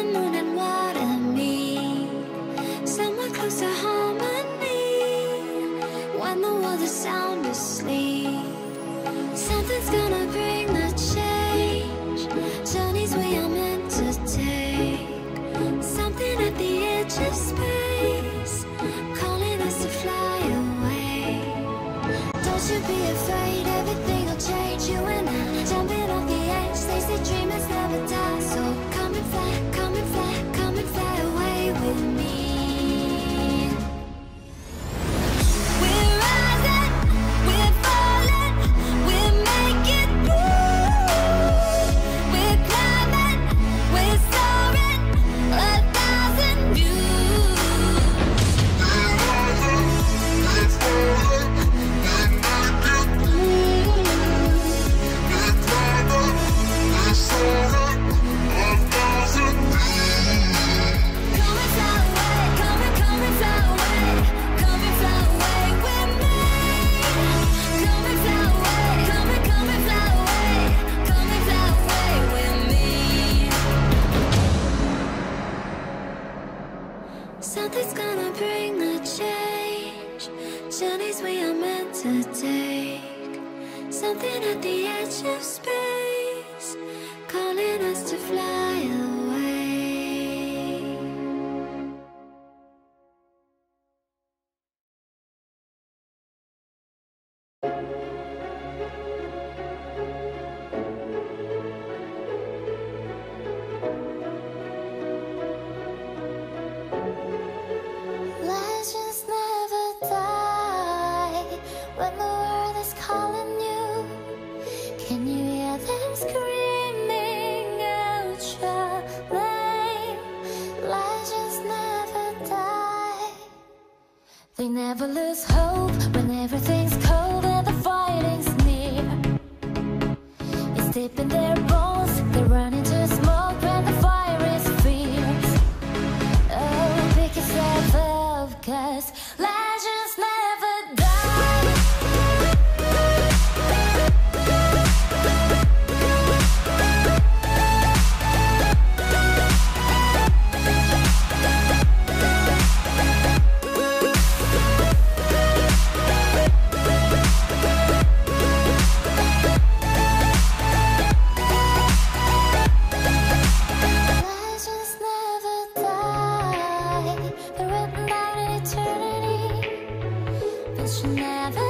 the moon and what I. Somewhere harmony. When the world is sound asleep, something's gonna bring the change. Journeys we are meant to take. Something at the edge. Sipping Never